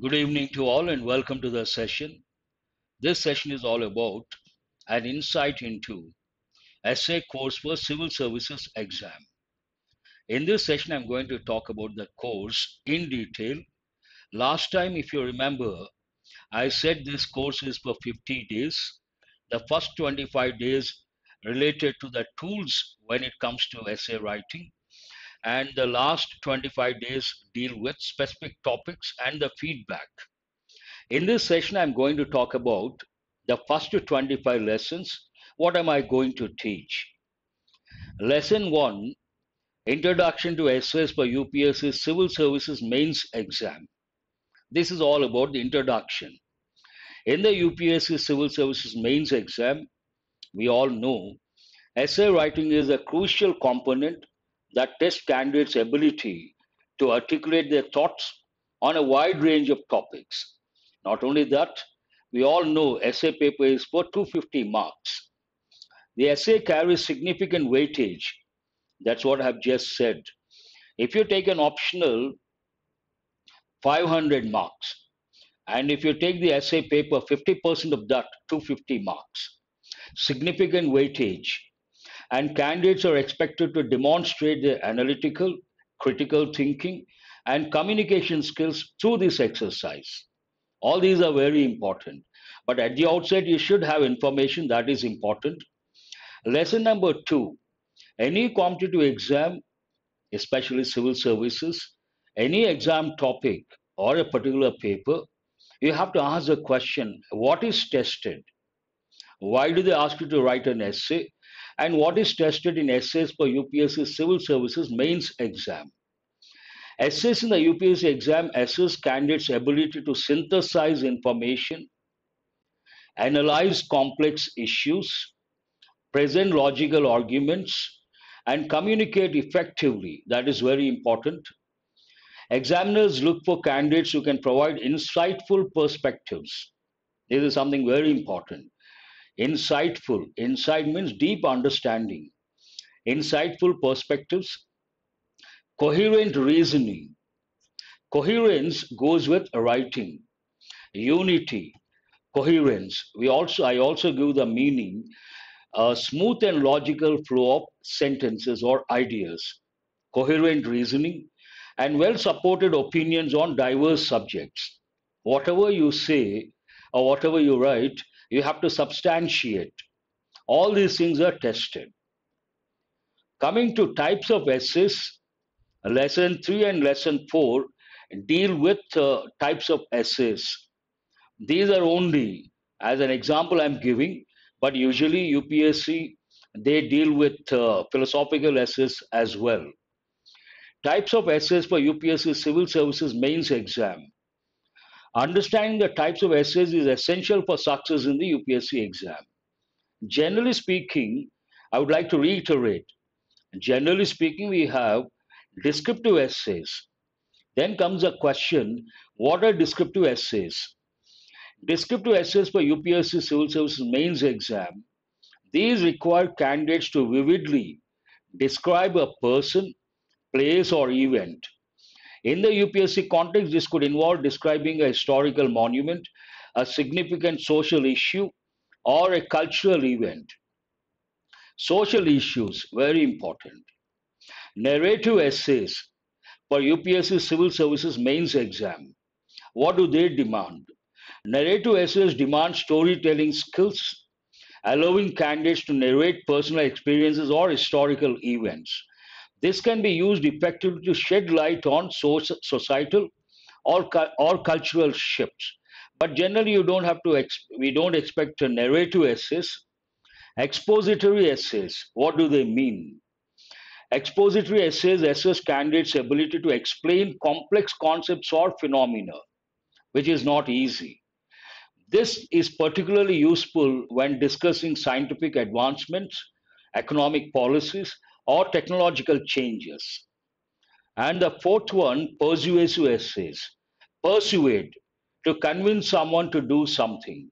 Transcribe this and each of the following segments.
Good evening to all and welcome to the session. This session is all about an insight into essay course for civil services exam. In this session, I'm going to talk about the course in detail. Last time, if you remember, I said this course is for 50 days. The first 25 days related to the tools when it comes to essay writing and the last 25 days deal with specific topics and the feedback. In this session, I'm going to talk about the first 25 lessons. What am I going to teach? Lesson 1 Introduction to Essays for UPSC Civil Services Mains Exam. This is all about the introduction. In the UPSC Civil Services Mains Exam, we all know essay writing is a crucial component that test candidates' ability to articulate their thoughts on a wide range of topics. Not only that, we all know essay paper is for 250 marks. The essay carries significant weightage. That's what I've just said. If you take an optional 500 marks, and if you take the essay paper, 50% of that, 250 marks. Significant weightage and candidates are expected to demonstrate their analytical, critical thinking, and communication skills through this exercise. All these are very important. But at the outset, you should have information that is important. Lesson number two any competitive exam, especially civil services, any exam topic or a particular paper, you have to ask the question what is tested? Why do they ask you to write an essay? And what is tested in essays for UPSC Civil Services Mains exam. Essays in the UPSC exam assess candidates' ability to synthesize information, analyze complex issues, present logical arguments, and communicate effectively. That is very important. Examiners look for candidates who can provide insightful perspectives. This is something very important insightful. Insight means deep understanding. Insightful perspectives. Coherent reasoning. Coherence goes with writing. Unity. Coherence. We also i also give the meaning a smooth and logical flow of sentences or ideas. Coherent reasoning and well supported opinions on diverse subjects. Whatever you say or whatever you write you have to substantiate. All these things are tested. Coming to types of essays, lesson 3 and lesson 4 deal with uh, types of essays. These are only, as an example I'm giving, but usually UPSC, they deal with uh, philosophical essays as well. Types of essays for UPSC Civil Services Mains exam. Understanding the types of essays is essential for success in the UPSC exam. Generally speaking, I would like to reiterate generally speaking, we have descriptive essays. Then comes a question what are descriptive essays? Descriptive essays for UPSC Civil Services Mains exam. These require candidates to vividly describe a person, place, or event in the UPSC context, this could involve describing a historical monument, a significant social issue, or a cultural event. Social issues, very important. Narrative essays for UPSC Civil Services Mains exam. What do they demand? Narrative essays demand storytelling skills, allowing candidates to narrate personal experiences or historical events. This can be used effectively to shed light on societal or, or cultural shifts. But generally, you don't have to. we don't expect narrative essays. Expository essays. What do they mean? Expository essays assess candidates' ability to explain complex concepts or phenomena, which is not easy. This is particularly useful when discussing scientific advancements, economic policies, or technological changes. And the fourth one, persuasive essays. Persuade, to convince someone to do something.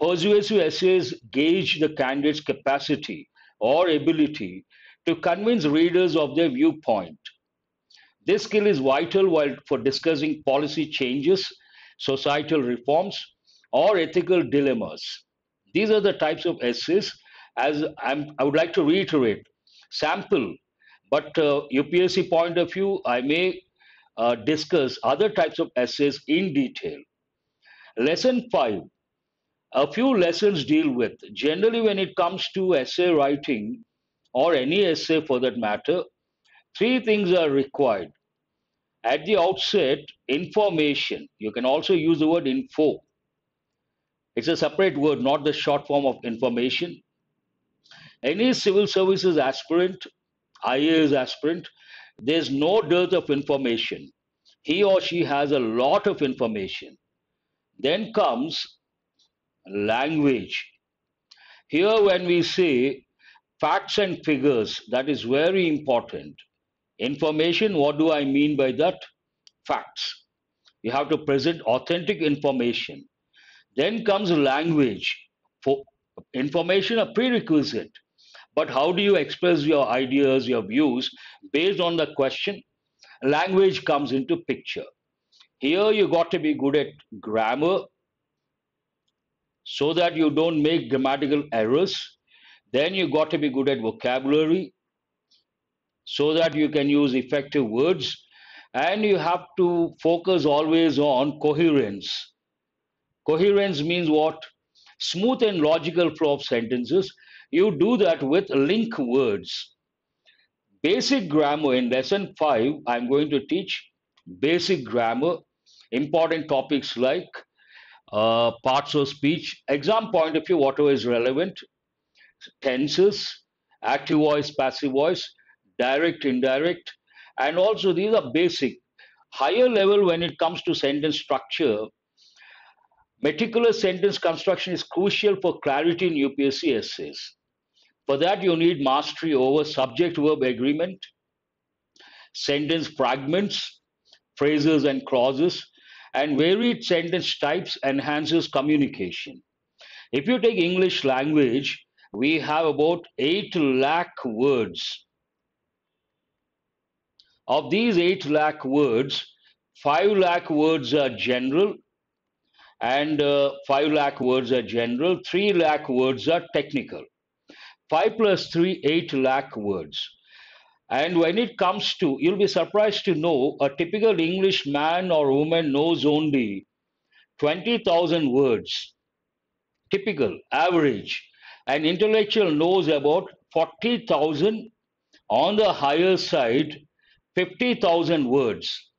Persuasive essays gauge the candidate's capacity or ability to convince readers of their viewpoint. This skill is vital while for discussing policy changes societal reforms, or ethical dilemmas. These are the types of essays. As I'm, I would like to reiterate, sample, but uh, UPSC point of view, I may uh, discuss other types of essays in detail. Lesson five. A few lessons deal with generally when it comes to essay writing or any essay for that matter, three things are required. At the outset, information. You can also use the word info. It's a separate word, not the short form of information. Any civil services aspirant, IAS aspirant, there's no dearth of information. He or she has a lot of information. Then comes language. Here, when we say facts and figures, that is very important. Information, what do I mean by that? Facts. You have to present authentic information. Then comes language. For information, a prerequisite. But how do you express your ideas, your views based on the question? Language comes into picture. Here you got to be good at grammar so that you don't make grammatical errors. Then you got to be good at vocabulary so that you can use effective words. And you have to focus always on coherence. Coherence means what? Smooth and logical flow of sentences. You do that with link words. Basic grammar in lesson 5, I'm going to teach basic grammar, important topics like uh, parts of speech, exam point of view, whatever is relevant, tenses, active voice, passive voice, direct, indirect, and also these are basic. Higher level when it comes to sentence structure, meticulous sentence construction is crucial for clarity in UPSC essays. For that, you need mastery over subject verb agreement, sentence fragments, phrases and clauses, and varied sentence types enhances communication. If you take English language, we have about 8 lakh words. Of these 8 lakh words, 5 lakh words are general and uh, 5 lakh words are general, 3 lakh words are technical. 5 plus 3, 8 lakh words. And when it comes to, you'll be surprised to know a typical English man or woman knows only 20,000 words. Typical, average. An intellectual knows about 40,000, on the higher side, 50,000 words.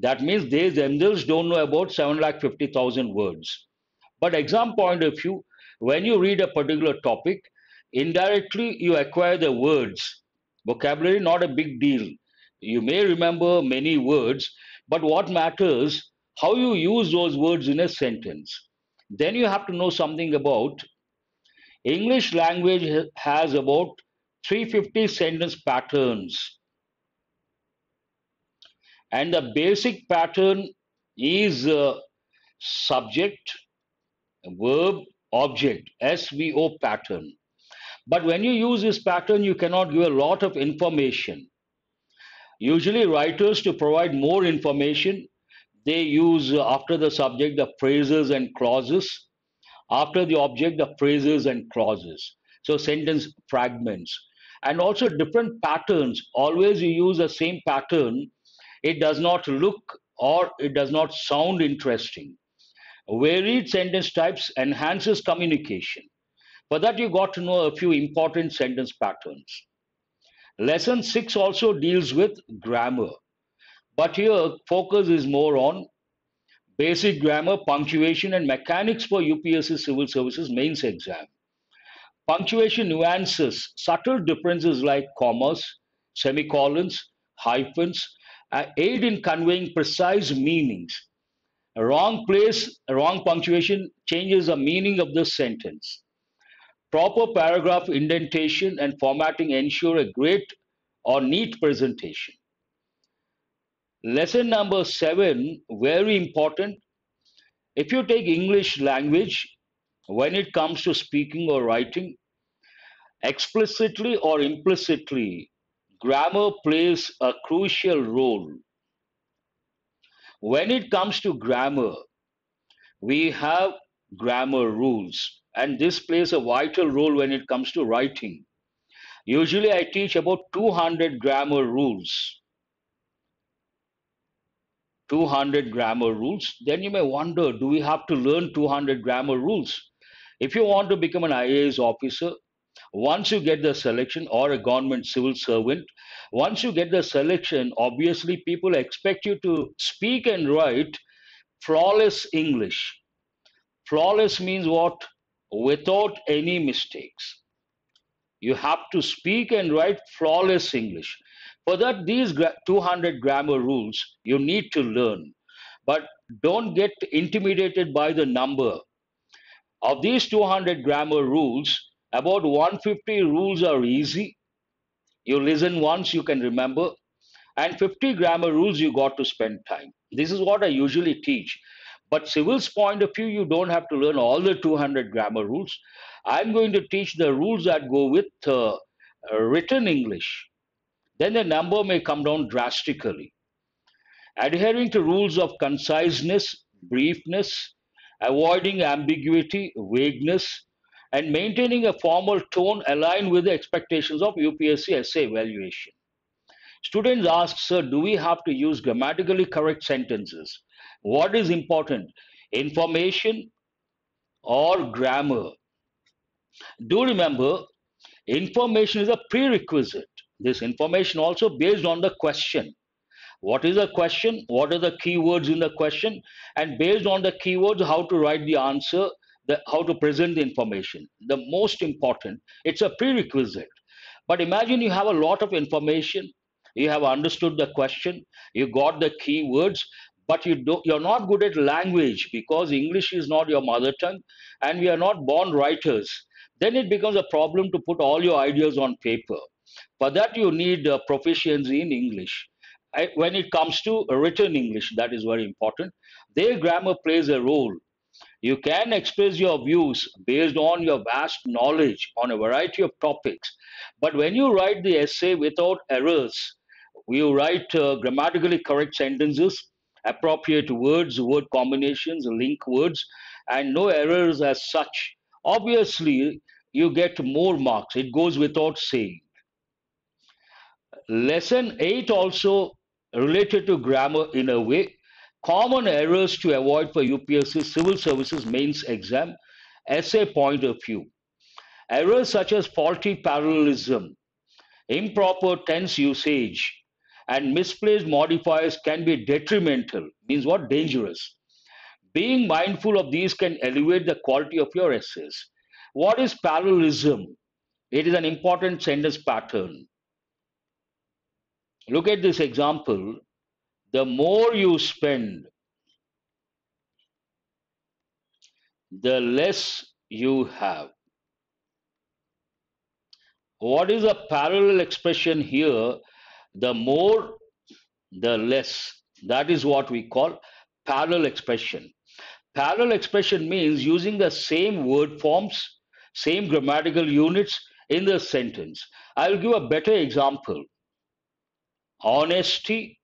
That means they themselves don't know about 7,50,000 words. But exam point of view, when you read a particular topic, indirectly you acquire the words. Vocabulary not a big deal. You may remember many words but what matters how you use those words in a sentence. Then you have to know something about english language has about 350 sentence patterns and the basic pattern is uh, subject verb object svo pattern but when you use this pattern, you cannot give a lot of information. Usually, writers, to provide more information, they use uh, after the subject the phrases and clauses, after the object the phrases and clauses. So, sentence fragments. And also, different patterns. Always you use the same pattern, it does not look or it does not sound interesting. Varied sentence types enhances communication for that, you got to know a few important sentence patterns. Lesson 6 also deals with grammar. But here, focus is more on basic grammar, punctuation, and mechanics for UPSC Civil Services mains exam. Punctuation nuances, subtle differences like commas, semicolons, hyphens, Uh, aid in conveying precise meanings. A wrong place, a wrong punctuation changes the meaning of the sentence. Proper paragraph indentation and formatting ensure a great or neat presentation. Lesson number seven, very important. If you take English language, when it comes to speaking or writing, explicitly or implicitly, grammar plays a crucial role. When it comes to grammar, we have grammar rules, and this plays a vital role when it comes to writing. Usually, I teach about 200 grammar rules. 200 grammar rules. Then you may wonder do we have to learn 200 grammar rules? If you want to become an IAS officer, once you get the selection or a government civil servant, once you get the selection, obviously people expect you to speak and write flawless English. Flawless means what? Without any mistakes. You have to speak and write flawless English. For that, these 200 grammar rules you need to learn. But don't get intimidated by the number. Of these 200 grammar rules, about 150 rules are easy. You listen once, you can remember. And 50 grammar rules, you got to spend time. This is what I usually teach. But civil's point of view, you don't have to learn all the 200 grammar rules. I'm going to teach the rules that go with uh, written English. Then the number may come down drastically. Adhering to rules of conciseness, briefness, avoiding ambiguity, vagueness, and maintaining a formal tone aligned with the expectations of UPSC essay evaluation. Students ask, sir, do we have to use grammatically correct sentences? What is important, information or grammar? Do remember, information is a prerequisite. This information also based on the question. What is the question? What are the keywords in the question? And based on the keywords, how to write the answer, the, how to present the information. The most important, it's a prerequisite. But imagine you have a lot of information, you have understood the question, you got the keywords, but you do, you're not good at language because English is not your mother tongue and we are not born writers. Then it becomes a problem to put all your ideas on paper. For that, you need uh, proficiency in English. I, when it comes to written English, that is very important. Their grammar plays a role. You can express your views based on your vast knowledge on a variety of topics. But when you write the essay without errors, you write uh, grammatically correct sentences, appropriate words, word combinations, link words, and no errors as such. Obviously, you get more marks. It goes without saying. Lesson 8 also related to grammar in a way. Common errors to avoid for UPSC Civil Services Mains exam, essay point of view. Errors such as faulty parallelism, improper tense usage, and misplaced modifiers can be detrimental, means what? Dangerous. Being mindful of these can elevate the quality of your essays. What is parallelism? It is an important sentence pattern. Look at this example. The more you spend, the less you have. What is a parallel expression here? The more, the less. That is what we call parallel expression. Parallel expression means using the same word forms, same grammatical units in the sentence. I'll give a better example honesty,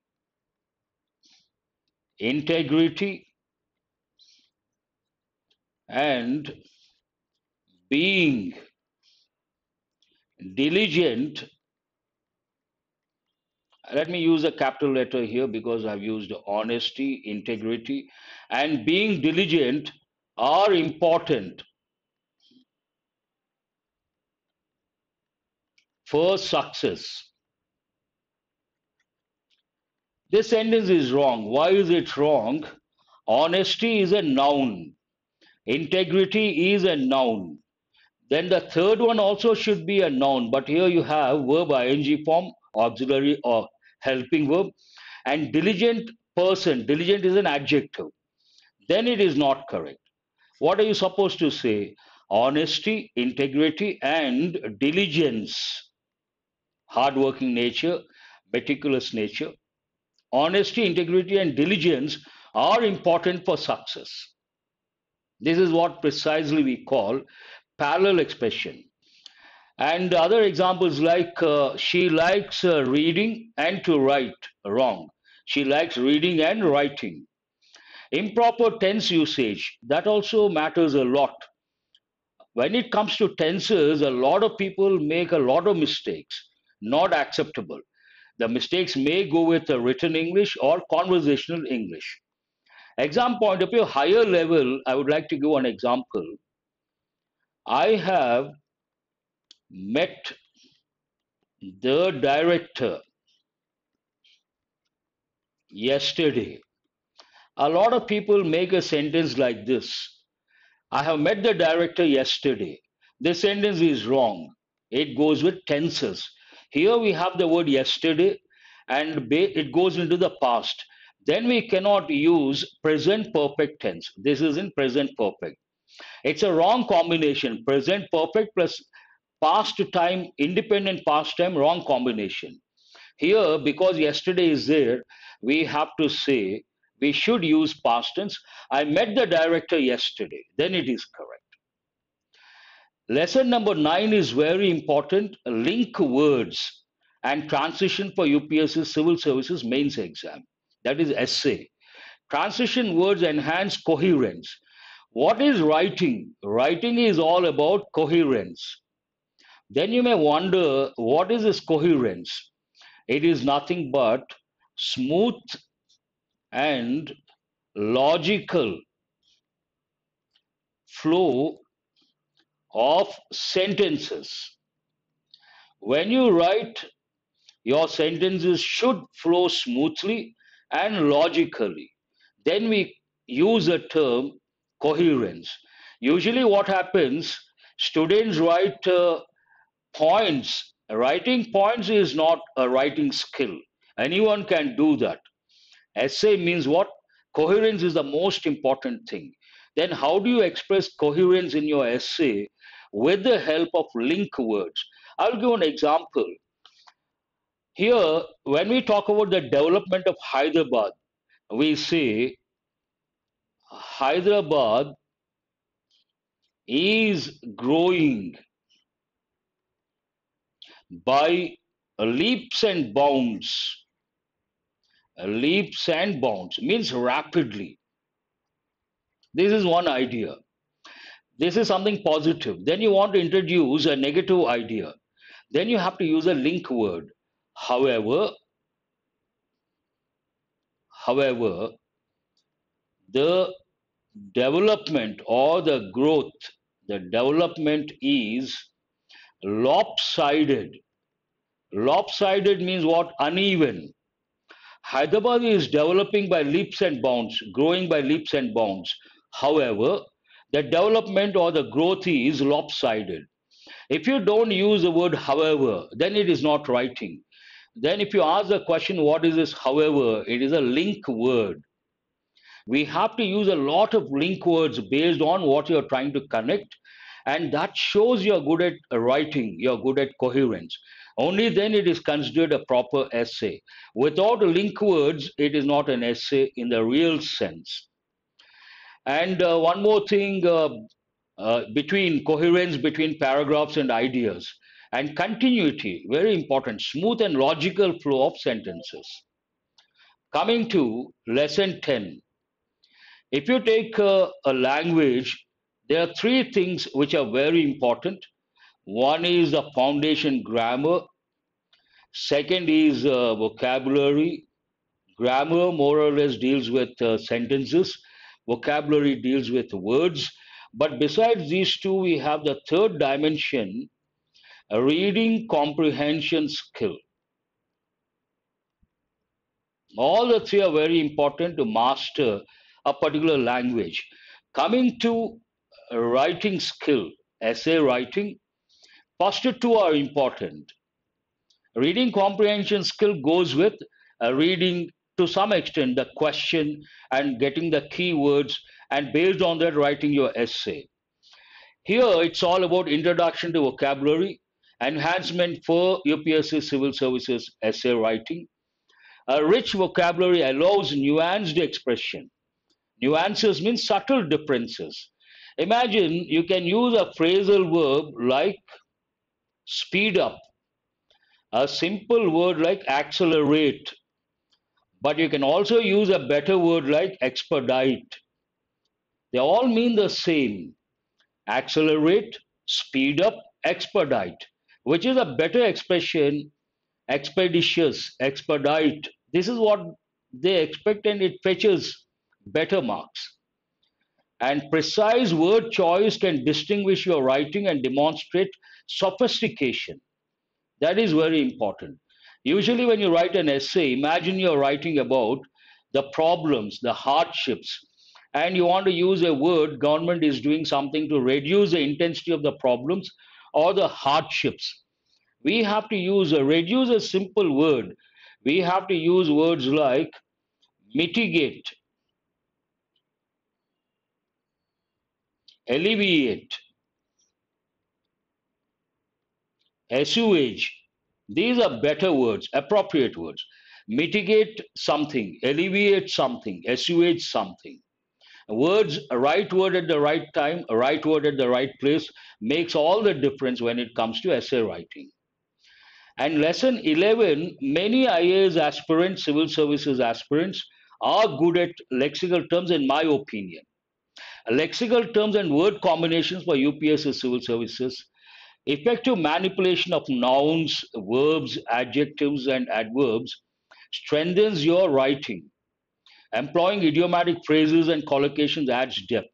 integrity, and being diligent. Let me use a capital letter here because I've used honesty, integrity, and being diligent are important for success. This sentence is wrong. Why is it wrong? Honesty is a noun. Integrity is a noun. Then the third one also should be a noun, but here you have verb ing form, auxiliary or helping verb, and diligent person. Diligent is an adjective. Then it is not correct. What are you supposed to say? Honesty, integrity, and diligence. Hardworking nature, meticulous nature. Honesty, integrity, and diligence are important for success. This is what precisely we call parallel expression. And other examples like uh, she likes uh, reading and to write, wrong. She likes reading and writing. Improper tense usage, that also matters a lot. When it comes to tenses, a lot of people make a lot of mistakes, not acceptable. The mistakes may go with the written English or conversational English. Exam point of view, higher level, I would like to give an example. I have met the director yesterday. A lot of people make a sentence like this I have met the director yesterday. This sentence is wrong. It goes with tenses. Here we have the word yesterday and it goes into the past. Then we cannot use present perfect tense. This is in present perfect. It's a wrong combination. Present perfect plus past time, independent past time, wrong combination. Here, because yesterday is there, we have to say we should use past tense. I met the director yesterday. Then it is correct. Lesson number nine is very important. Link words and transition for UPSC Civil Services Mains Exam. That is essay. Transition words enhance coherence. What is writing? Writing is all about coherence. Then you may wonder what is this coherence? It is nothing but smooth and logical flow of sentences. When you write, your sentences should flow smoothly and logically. Then we use a term coherence. Usually, what happens, students write uh, points. Writing points is not a writing skill. Anyone can do that. Essay means what? Coherence is the most important thing. Then, how do you express coherence in your essay with the help of link words? I'll give an example. Here, when we talk about the development of Hyderabad, we say Hyderabad is growing by leaps and bounds leaps and bounds means rapidly. This is one idea. This is something positive. Then you want to introduce a negative idea. Then you have to use a link word. However, however, the development or the growth, the development is lopsided. Lopsided means what? Uneven Hyderabad is developing by leaps and bounds, growing by leaps and bounds. However, the development or the growth is lopsided. If you don't use the word however, then it is not writing. Then, if you ask the question, what is this however, it is a link word. We have to use a lot of link words based on what you're trying to connect, and that shows you're good at writing, you're good at coherence. Only then it is considered a proper essay. Without link words, it is not an essay in the real sense. And uh, one more thing uh, uh, between coherence between paragraphs and ideas and continuity, very important, smooth and logical flow of sentences. Coming to lesson 10. If you take uh, a language, there are three things which are very important one is the foundation grammar. Second is uh, vocabulary. Grammar more or less deals with uh, sentences. Vocabulary deals with words. But besides these two, we have the third dimension, a reading comprehension skill. All the three are very important to master a particular language. Coming to writing skill, essay writing, First two are important. Reading comprehension skill goes with reading to some extent the question and getting the keywords and based on that writing your essay. Here it's all about introduction to vocabulary, enhancement for UPSC civil services essay writing. A rich vocabulary allows nuanced expression. Nuances mean subtle differences. Imagine you can use a phrasal verb like speed up. A simple word like accelerate. But you can also use a better word like expedite. They all mean the same accelerate, speed up, expedite, which is a better expression expeditious, expedite. This is what they expect, and it fetches better marks. And precise word choice can distinguish your writing and demonstrate sophistication. That is very important. Usually, when you write an essay, imagine you're writing about the problems, the hardships, and you want to use a word, government is doing something to reduce the intensity of the problems or the hardships. We have to use a reduce a simple word. We have to use words like mitigate, alleviate, assuage. These are better words, appropriate words. Mitigate something, alleviate something, assuage something. Words, right word at the right time, right word at the right place makes all the difference when it comes to essay writing. And lesson 11 many IAS aspirants, civil services aspirants are good at lexical terms, in my opinion. Lexical terms and word combinations for UPS civil services, effective manipulation of nouns, verbs, adjectives, and adverbs strengthens your writing. Employing idiomatic phrases and collocations adds depth.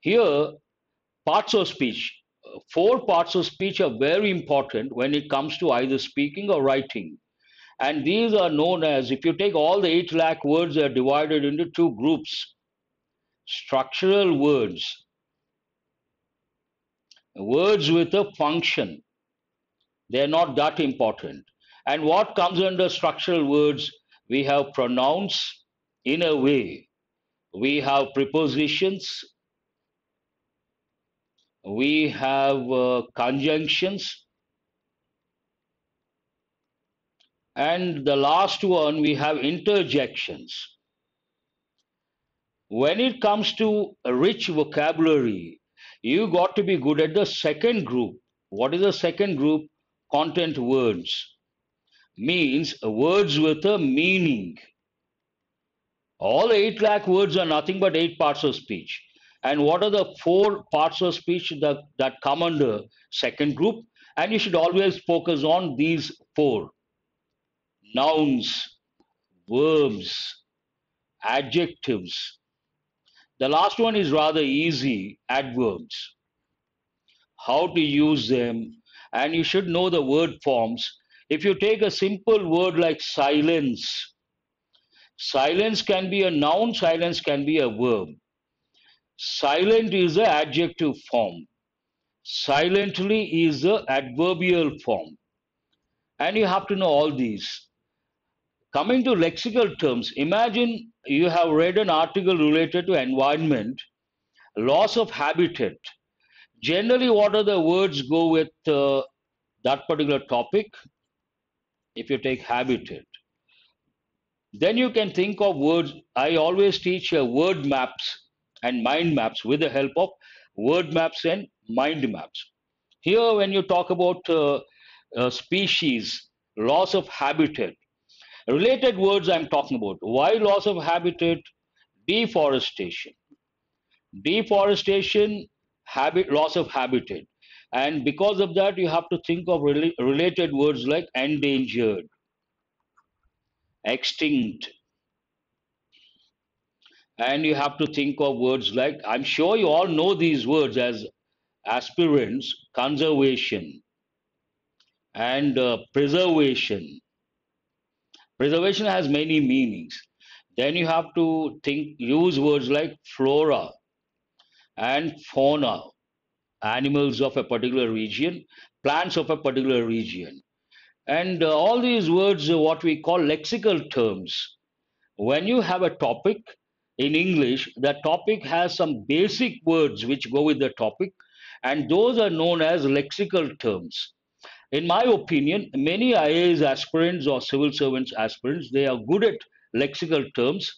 Here, parts of speech, four parts of speech are very important when it comes to either speaking or writing. And these are known as, if you take all the 8 lakh words, they are divided into two groups structural words, words with a function. They are not that important. And what comes under structural words? We have pronouns in a way, we have prepositions, we have uh, conjunctions, and the last one we have interjections. When it comes to rich vocabulary, you got to be good at the second group. What is the second group? Content words. Means words with a meaning. All 8 lakh words are nothing but 8 parts of speech. And what are the four parts of speech that, that come under second group? And you should always focus on these four nouns, verbs, adjectives. The last one is rather easy adverbs. How to use them, and you should know the word forms. If you take a simple word like silence, silence can be a noun, silence can be a verb. Silent is the adjective form. Silently is the adverbial form. And you have to know all these. Coming to lexical terms, imagine you have read an article related to environment, loss of habitat. Generally, what are the words go with uh, that particular topic? If you take habitat, then you can think of words. I always teach uh, word maps and mind maps with the help of word maps and mind maps. Here, when you talk about uh, uh, species, loss of habitat, related words I'm talking about. Why loss of habitat? Deforestation. Deforestation, habit, loss of habitat. And because of that, you have to think of rela related words like endangered, extinct, and you have to think of words like i'm sure you all know these words as aspirants conservation and uh, preservation preservation has many meanings. Then you have to think use words like flora and fauna animals of a particular region plants of a particular region. And uh, all these words are what we call lexical terms. When you have a topic in English, the topic has some basic words which go with the topic, and those are known as lexical terms. In my opinion, many IAS aspirants or civil servants aspirants, they are good at lexical terms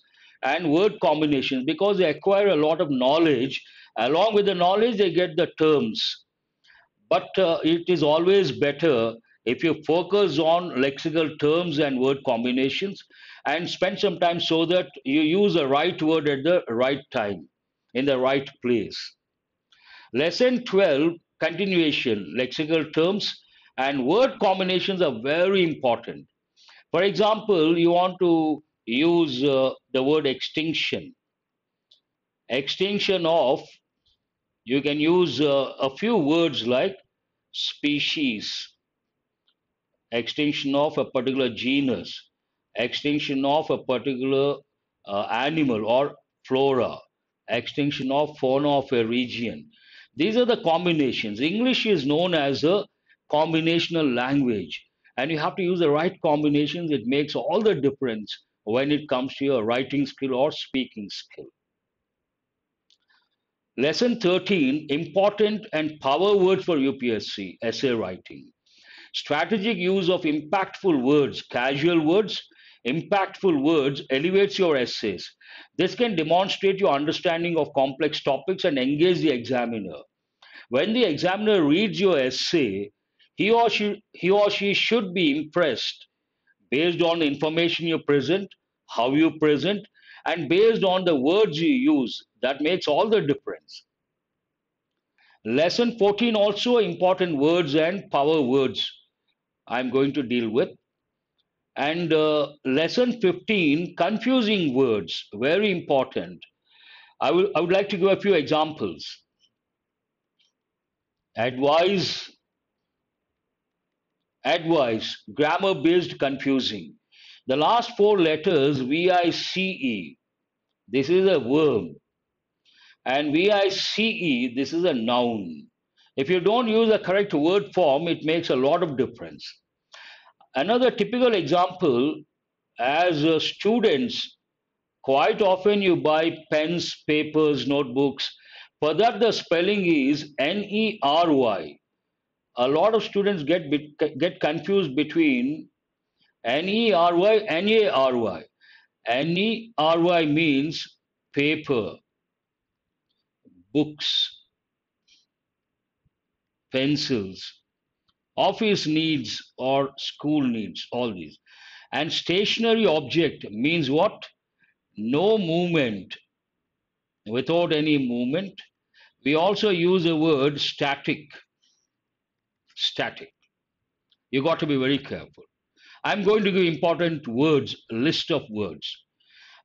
and word combinations because they acquire a lot of knowledge. Along with the knowledge, they get the terms. But uh, it is always better if you focus on lexical terms and word combinations and spend some time so that you use the right word at the right time in the right place. Lesson 12 continuation, lexical terms and word combinations are very important. For example, you want to use uh, the word extinction. Extinction of, you can use uh, a few words like species, extinction of a particular genus, extinction of a particular uh, animal or flora, extinction of fauna of a region. These are the combinations. English is known as a combinational language, and you have to use the right combinations. It makes all the difference when it comes to your writing skill or speaking skill. Lesson 13 Important and Power Words for UPSC Essay Writing. Strategic use of impactful words, casual words, impactful words elevates your essays. This can demonstrate your understanding of complex topics and engage the examiner. When the examiner reads your essay, he or she, he or she should be impressed based on the information you present, how you present, and based on the words you use. That makes all the difference. Lesson 14 also important words and power words I'm going to deal with. And uh, lesson 15, confusing words, very important. I, will, I would like to give a few examples. Advise, advice, grammar based confusing. The last four letters, V-I-C-E, this is a verb. And V-I-C-E, this is a noun. If you don't use the correct word form, it makes a lot of difference. Another typical example, as uh, students, quite often you buy pens, papers, notebooks. For that, the spelling is N-E-R-Y. A lot of students get get confused between N-E-R-Y, N-A-R-Y. N-E-R-Y means paper, books, pencils, office needs or school needs, all these. And stationary object means what? No movement, without any movement. We also use the word static. Static. You got to be very careful. I'm going to give important words, list of words.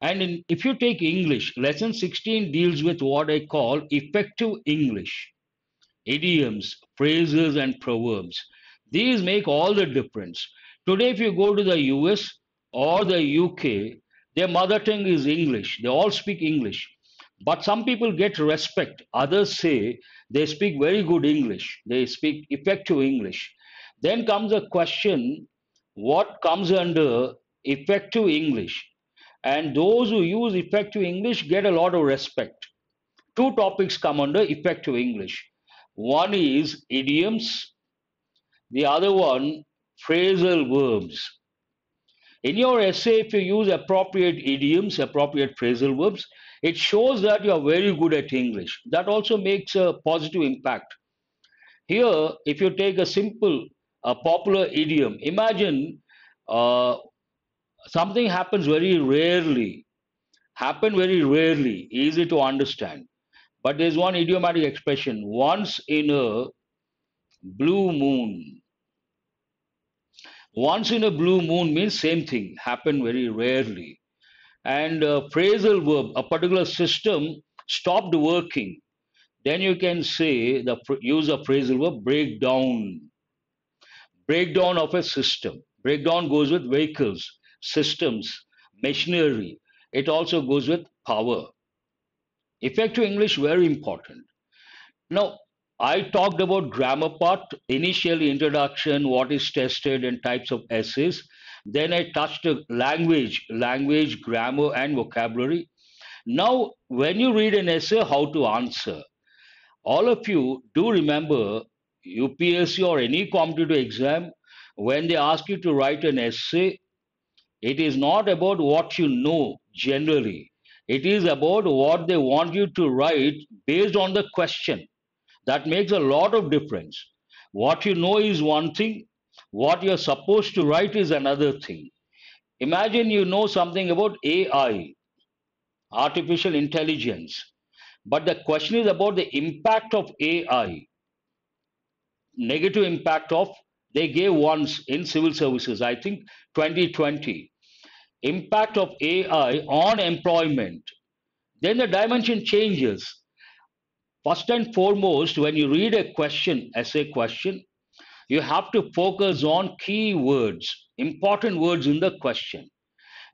And in, if you take English, lesson 16 deals with what I call effective English, idioms, phrases, and proverbs. These make all the difference. Today, if you go to the US or the UK, their mother tongue is English. They all speak English. But some people get respect. Others say they speak very good English. They speak effective English. Then comes a question what comes under effective English? And those who use effective English get a lot of respect. Two topics come under effective English. One is idioms the other one, phrasal verbs. In your essay, if you use appropriate idioms, appropriate phrasal verbs, it shows that you are very good at English. That also makes a positive impact. Here, if you take a simple, a popular idiom, imagine uh, something happens very rarely, happen very rarely, easy to understand. But there's one idiomatic expression, once in a blue moon. Once in a blue moon means same thing, happen very rarely. And uh, phrasal verb, a particular system stopped working. Then you can say the use of phrasal verb breakdown. Breakdown of a system. Breakdown goes with vehicles, systems, machinery. It also goes with power. Effective English, very important. Now, I talked about grammar part, initial introduction, what is tested and types of essays. Then I touched language, language, grammar and vocabulary. Now, when you read an essay, how to answer. All of you do remember UPSC or any competitive exam, when they ask you to write an essay, it is not about what you know generally. It is about what they want you to write based on the question that makes a lot of difference. What you know is one thing, what you're supposed to write is another thing. Imagine you know something about AI, artificial intelligence, but the question is about the impact of AI, negative impact of they gave once in civil services, I think 2020, impact of AI on employment. Then the dimension changes. First and foremost, when you read a question, essay question, you have to focus on key words, important words in the question.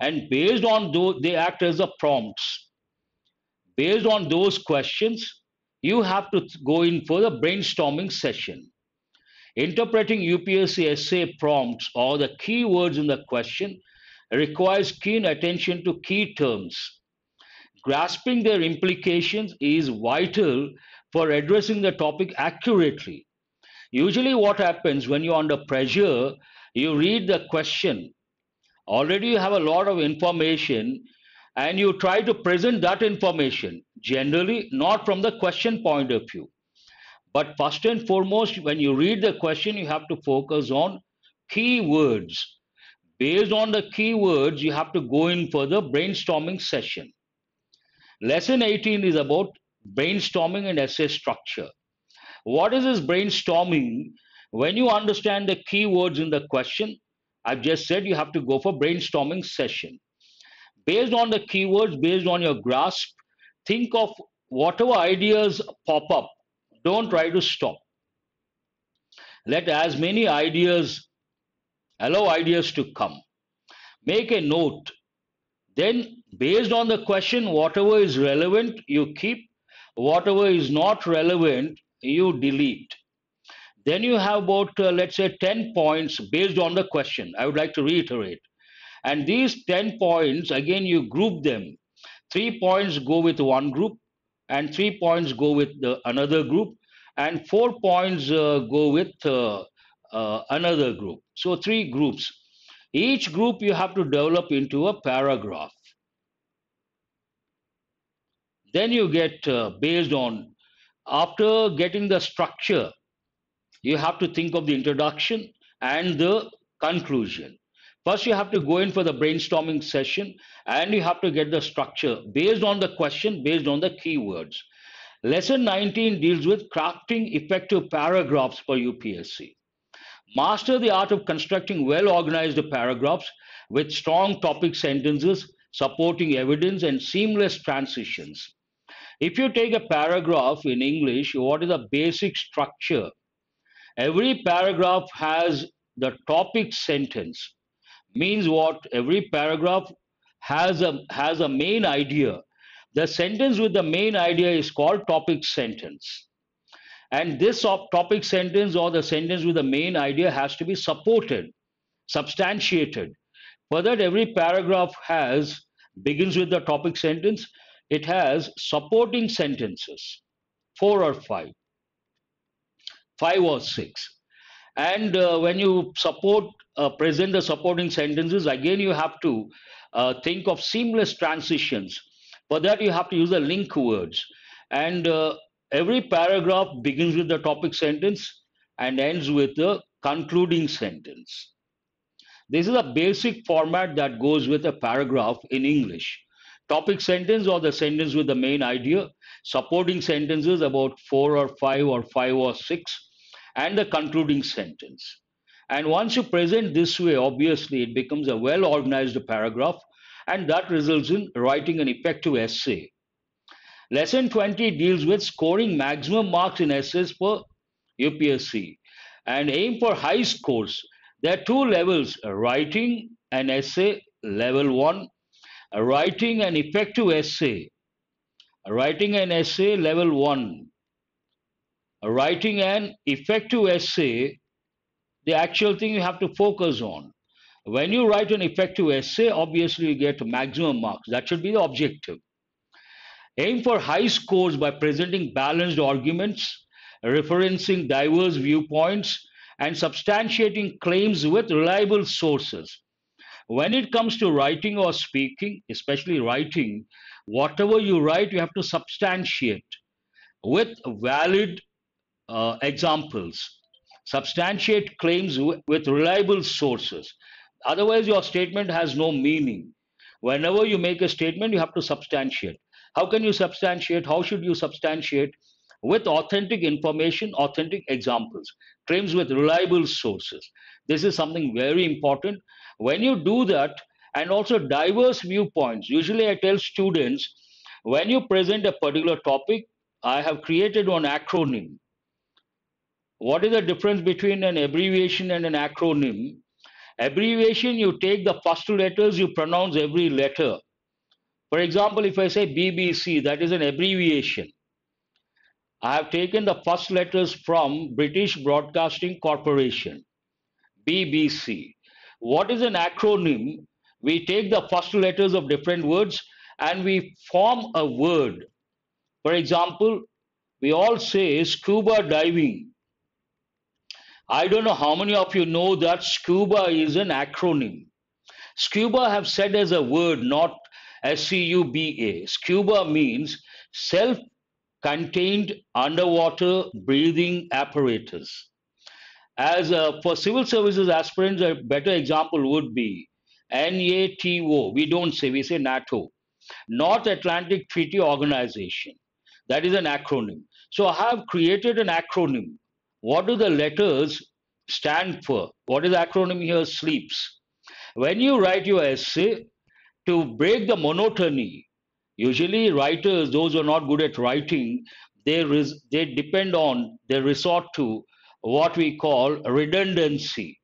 And based on those, they act as a prompts. Based on those questions, you have to go in for the brainstorming session. Interpreting UPSC essay prompts or the key words in the question requires keen attention to key terms. Grasping their implications is vital for addressing the topic accurately. Usually, what happens when you're under pressure, you read the question. Already, you have a lot of information and you try to present that information, generally, not from the question point of view. But first and foremost, when you read the question, you have to focus on keywords. Based on the keywords, you have to go in for the brainstorming session. Lesson 18 is about brainstorming and essay structure. What is this brainstorming? When you understand the keywords in the question, I've just said you have to go for brainstorming session. Based on the keywords, based on your grasp, think of whatever ideas pop up. Don't try to stop. Let as many ideas, allow ideas to come. Make a note. Then, based on the question, whatever is relevant, you keep. Whatever is not relevant, you delete. Then you have about, uh, let's say, 10 points based on the question. I would like to reiterate. And these 10 points, again, you group them. Three points go with one group, and three points go with the, another group, and four points uh, go with uh, uh, another group. So, three groups. Each group you have to develop into a paragraph. Then you get uh, based on, after getting the structure, you have to think of the introduction and the conclusion. First, you have to go in for the brainstorming session and you have to get the structure based on the question, based on the keywords. Lesson 19 deals with crafting effective paragraphs for UPSC. Master the art of constructing well organized paragraphs with strong topic sentences, supporting evidence, and seamless transitions. If you take a paragraph in English, what is the basic structure? Every paragraph has the topic sentence. Means what? Every paragraph has a has a main idea. The sentence with the main idea is called topic sentence. And this topic sentence or the sentence with the main idea has to be supported substantiated. For that every paragraph has begins with the topic sentence it has supporting sentences four or five five or six and uh, when you support uh, present the supporting sentences, again you have to uh, think of seamless transitions. For that, you have to use the link words. And uh, every paragraph begins with the topic sentence and ends with the concluding sentence. This is a basic format that goes with a paragraph in English. Topic sentence or the sentence with the main idea, supporting sentences about four or five or five or six, and the concluding sentence. And once you present this way, obviously it becomes a well organized paragraph, and that results in writing an effective essay. Lesson 20 deals with scoring maximum marks in essays for UPSC and aim for high scores. There are two levels writing an essay, level one, writing an effective essay, writing an essay, level one, writing an effective essay, the actual thing you have to focus on. When you write an effective essay, obviously you get maximum marks. That should be the objective. Aim for high scores by presenting balanced arguments, referencing diverse viewpoints, and substantiating claims with reliable sources. When it comes to writing or speaking, especially writing, whatever you write, you have to substantiate with valid uh, examples, substantiate claims with reliable sources. Otherwise, your statement has no meaning. Whenever you make a statement, you have to substantiate. How can you substantiate? How should you substantiate? With authentic information, authentic examples, claims with reliable sources. This is something very important. When you do that, and also diverse viewpoints, usually I tell students when you present a particular topic, I have created one acronym. What is the difference between an abbreviation and an acronym? Abbreviation, you take the first two letters, you pronounce every letter. For example, if I say BBC, that is an abbreviation. I have taken the first letters from British Broadcasting Corporation, BBC. What is an acronym? We take the first letters of different words and we form a word. For example, we all say scuba diving. I don't know how many of you know that scuba is an acronym. Scuba have said as a word, not S-C-U-B-A. Scuba means self-contained underwater breathing apparatus. As uh, for civil services aspirants, a better example would be NATO. We don't say, we say NATO. North Atlantic Treaty Organization. That is an acronym. So I have created an acronym. What do the letters stand for? What is the acronym here? SLEEPS. When you write your essay, to break the monotony, usually writers, those who are not good at writing, they, res- they depend on, they resort to what we call redundancy,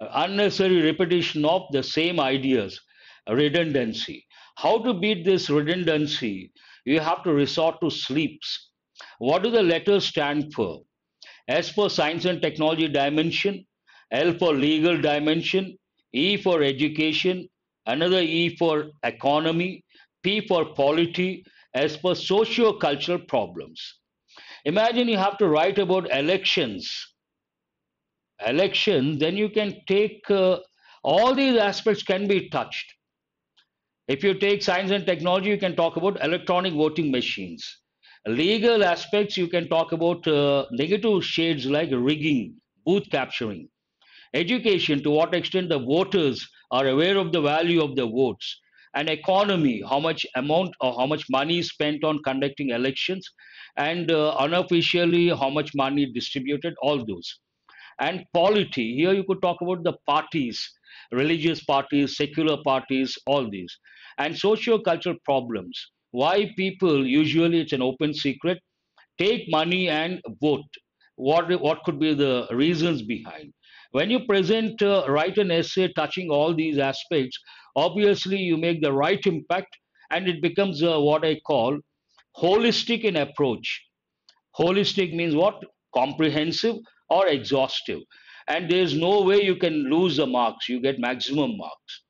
unnecessary repetition of the same ideas, redundancy. How to beat this redundancy? You have to resort to sleeps. What do the letters stand for? S for science and technology dimension, L for legal dimension, E for education, another E for economy, P for polity, S for socio-cultural problems. Imagine you have to write about elections. Elections, then you can take uh, all these aspects can be touched. If you take science and technology, you can talk about electronic voting machines. Legal aspects, you can talk about uh, negative shades like rigging, booth capturing. Education, to what extent the voters are aware of the value of the votes. And economy, how much amount or how much money is spent on conducting elections, and uh, unofficially how much money distributed, all those. And polity, here you could talk about the parties, religious parties, secular parties, all these. And socio-cultural problems, why people, usually it's an open secret, take money and vote. What, what could be the reasons behind? When you present, uh, write an essay touching all these aspects, obviously you make the right impact and it becomes uh, what I call holistic in approach. Holistic means what? Comprehensive or exhaustive. And there's no way you can lose the marks. You get maximum marks.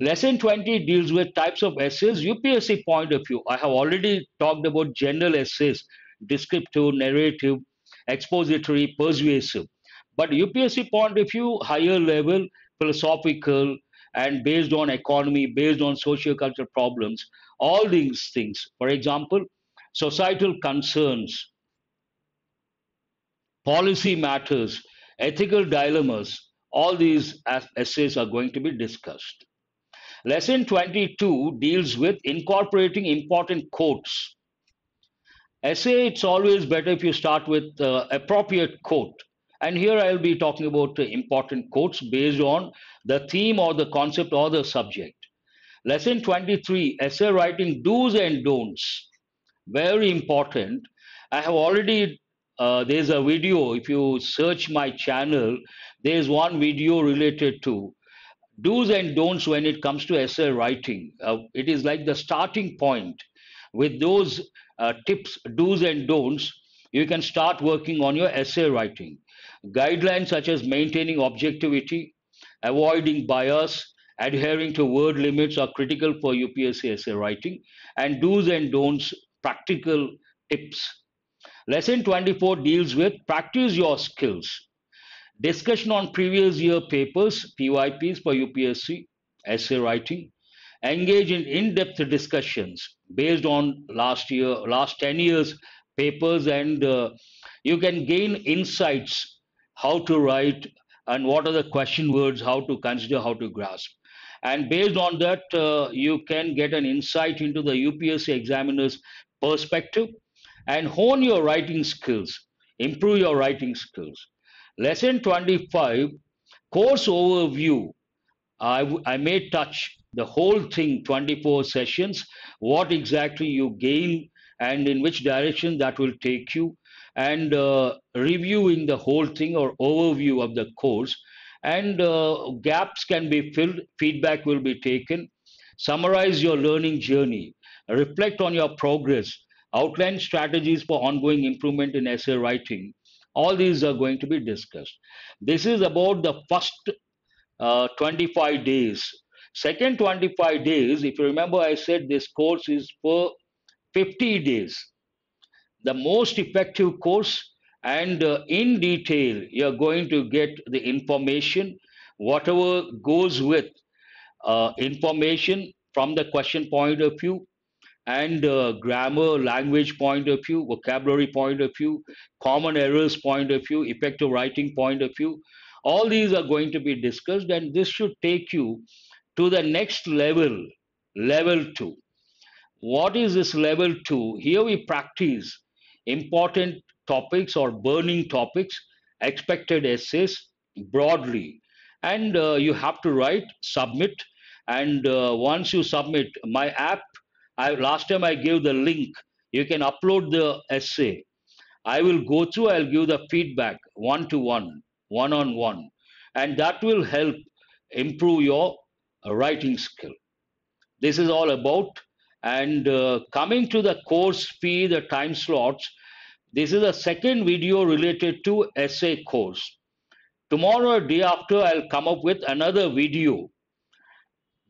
Lesson 20 deals with types of essays, UPSC point of view. I have already talked about general essays, descriptive, narrative, expository, persuasive. But UPSC point of view, higher level, philosophical, and based on economy, based on socio-cultural problems, all these things. For example, societal concerns, policy matters, ethical dilemmas, all these essays are going to be discussed. Lesson 22 deals with incorporating important quotes. Essay, it's always better if you start with uh, appropriate quote. And here I'll be talking about important quotes based on the theme or the concept or the subject. Lesson 23 Essay writing do's and don'ts. Very important. I have already, uh, there's a video. If you search my channel, there's one video related to do's and don'ts when it comes to essay writing. Uh, it is like the starting point. With those uh, tips, do's and don'ts, you can start working on your essay writing. Guidelines such as maintaining objectivity, avoiding bias, adhering to word limits are critical for UPSC essay writing, and do's and don'ts practical tips. Lesson 24 deals with practice your skills. Discussion on previous year papers, PYPs for UPSC, essay writing. Engage in in-depth discussions based on last year, last 10 years papers and uh, you can gain insights how to write and what are the question words, how to consider, how to grasp. And based on that, uh, you can get an insight into the UPSC examiner's perspective and hone your writing skills, improve your writing skills. Lesson 25 course overview. I, I may touch the whole thing 24 sessions, what exactly you gain and in which direction that will take you, and uh, reviewing the whole thing or overview of the course. And uh, gaps can be filled, feedback will be taken. Summarize your learning journey, reflect on your progress, outline strategies for ongoing improvement in essay writing. All these are going to be discussed. This is about the first uh, 25 days. Second 25 days, if you remember, I said this course is for 50 days. The most effective course, and uh, in detail, you're going to get the information, whatever goes with uh, information from the question point of view, and uh, grammar, language point of view, vocabulary point of view, common errors point of view, effective writing point of view. All these are going to be discussed, and this should take you to the next level, level two. What is this level two? Here we practice important topics or burning topics, expected essays broadly, and uh, you have to write, submit, and uh, once you submit, my app I last time I gave the link. You can upload the essay. I will go through. I'll give the feedback one to one, one on one, and that will help improve your writing skill. This is all about. And uh, coming to the course fee, the time slots. This is the second video related to essay course. Tomorrow or day after, I'll come up with another video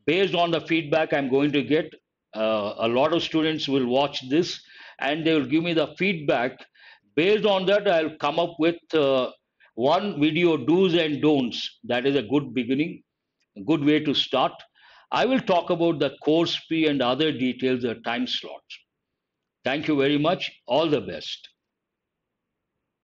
based on the feedback I'm going to get uh, a lot of students will watch this and they will give me the feedback based on that i'll come up with uh, one video do's and don'ts that is a good beginning a good way to start i will talk about the course fee and other details the time slots. Thank you very much. All the best